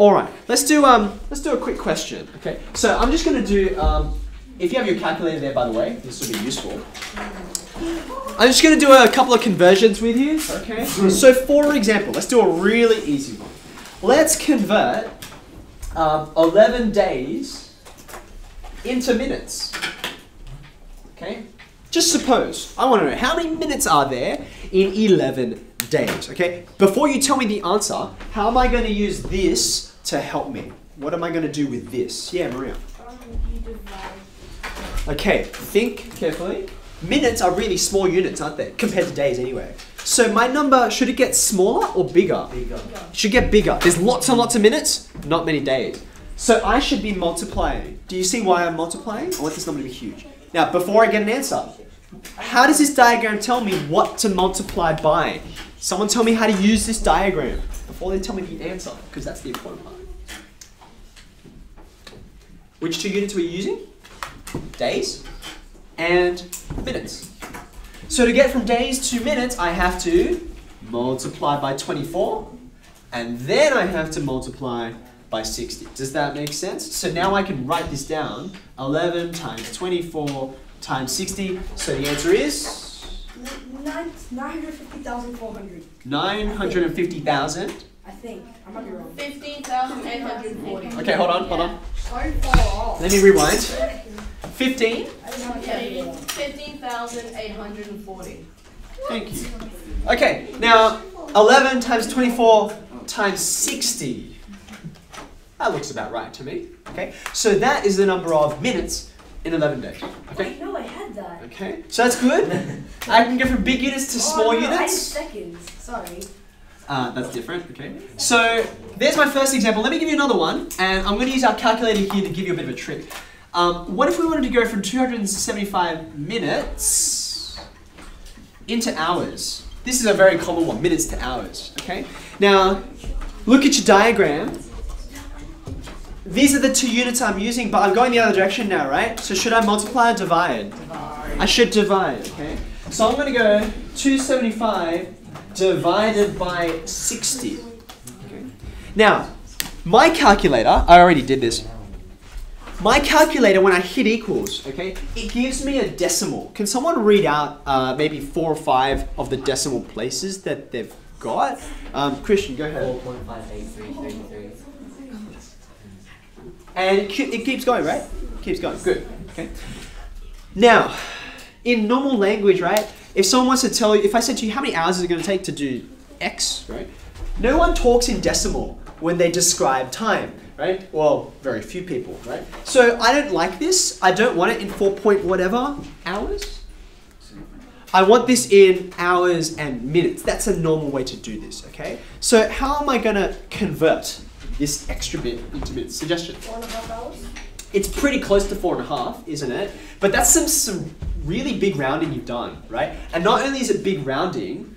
All right, let's do um, let's do a quick question. Okay, so I'm just going to do. Um, if you have your calculator there, by the way, this will be useful. I'm just going to do a couple of conversions with you. Okay. So for example, let's do a really easy one. Let's convert um, 11 days into minutes. Okay. Just suppose I want to know how many minutes are there in 11 days. Okay. Before you tell me the answer, how am I going to use this to help me? What am I going to do with this? Yeah, Maria. Okay, think carefully. Minutes are really small units, aren't they? Compared to days anyway. So my number, should it get smaller or bigger? Bigger. It should get bigger. There's lots and lots of minutes, not many days. So I should be multiplying. Do you see why I'm multiplying? I want this number to be huge. Now, before I get an answer, how does this diagram tell me what to multiply by? Someone tell me how to use this diagram before they tell me the answer, because that's the important part. Which two units were you using? Days and minutes. So to get from days to minutes, I have to multiply by 24, and then I have to multiply by 60. Does that make sense? So now I can write this down, 11 times 24 times 60. So the answer is Nine, 950,400. 950,000. I think. I might be wrong. 15,840. Okay, hold on, hold on. So far off. Let me rewind. 15. I didn't have a calculator. 15,840. Thank you. Okay, now 11 times 24 times 60. That looks about right to me. Okay, so that is the number of minutes in 11 days. Okay, Wait, no, I had that. okay, so that's good. I can go from big units to oh, small oh, no, I had seconds. Sorry. Uh, that's different, okay. So there's my first example. Let me give you another one, and I'm going to use our calculator here to give you a bit of a trick. Um, what if we wanted to go from 275 minutes into hours? This is a very common one, minutes to hours, okay? Now, look at your diagram. These are the two units I'm using, but I'm going the other direction now, right? So should I multiply or divide? I should divide, okay? So I'm going to go 275 divided by 60. Okay. Now, my calculator, I already did this. My calculator, when I hit equals, okay, it gives me a decimal. Can someone read out uh, maybe four or five of the decimal places that they've got? Um, Christian, go ahead. 4.583333. And it, it keeps going, right? keeps going. Good. Okay. Now, in normal language, right? If someone wants to tell you, if I said to you, how many hours is it going to take to do X, right? No one talks in decimal when they describe time, right? Well, very few people, right? So I don't like this. I don't want it in four point whatever hours. I want this in hours and minutes. That's a normal way to do this, okay? So how am I going to convert this extra bit into minutes? Suggestion. Four and a half hours. It's pretty close to four and a half, isn't it? But that's some some really big rounding you've done, right? And not only is it big rounding,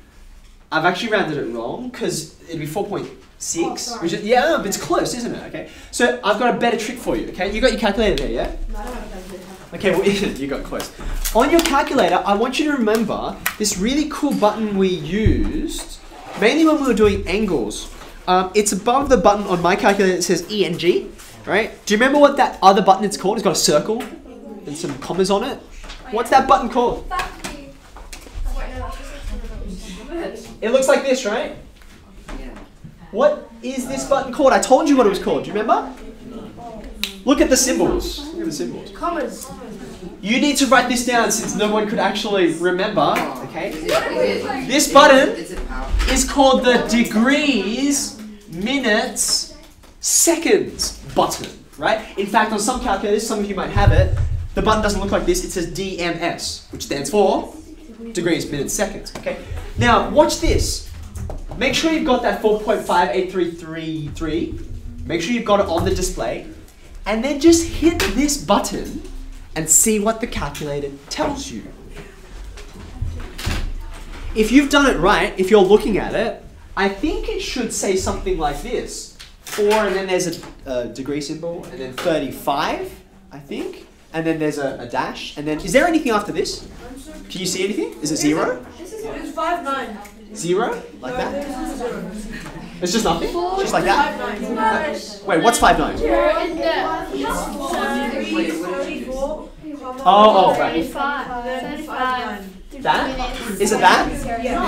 I've actually rounded it wrong because it'd be four point Oh, six, sorry. which is yeah, but it's close, isn't it? Okay. So I've got a better trick for you. Okay, you got your calculator there, yeah? No, I don't have a calculator. Okay, well, you got close. On your calculator, I want you to remember this really cool button we used, mainly when we were doing angles. Um, it's above the button on my calculator that says ENG, right? Do you remember what that other button it's called? It's got a circle and some commas on it. What's that button called? It looks like this, right? What is this button called? I told you what it was called. Do you remember? Look at the symbols. Look at the symbols. Commas. You need to write this down since no one could actually remember. Okay? This button Is is called the degrees, minutes, seconds button, right? In fact, on some calculators, some of you might have it, the button doesn't look like this. It says DMS, which stands for degrees, minutes, seconds. Okay? Now, watch this. Make sure you've got that 4.58333. Make sure you've got it on the display. And then just hit this button and see what the calculator tells you. If you've done it right, if you're looking at it, I think it should say something like this. 4 and then there's a, a degree symbol, and then 35, I think. And then there's a, a dash, and then is there anything after this? Can you see anything? Is it zero? It's five nine. Zero? Like that? It's just nothing? Just like that? Wait, what's five nine? You're in the Oh, oh, right. 35. 35. That? Is it that? Yeah.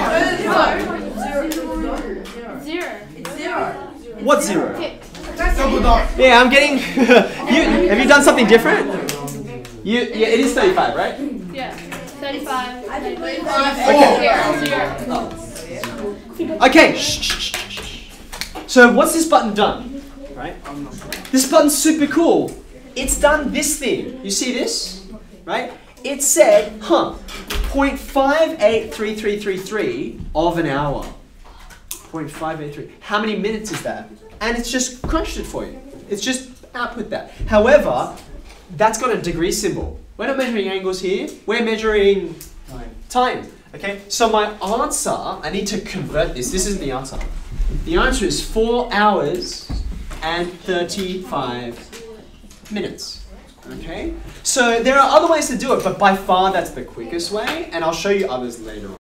Zero. What zero? Yeah, I'm getting. you have you done something different? You yeah, it is 35, right? Yeah. 35. Okay. Zero. Zero. Okay. Shh, shh, shh, shh, shh. So what's this button done? Right? This button's super cool. It's done this thing. You see this? Right? It said, huh, 0.583333 of an hour. 0.583. How many minutes is that? And it's just crunched it for you. It's just output that. However, that's got a degree symbol. We're not measuring angles here. We're measuring time. Okay, so my answer, I need to convert this. This isn't the answer. The answer is 4 hours and 35 minutes. Okay, so there are other ways to do it, but by far that's the quickest way, and I'll show you others later on.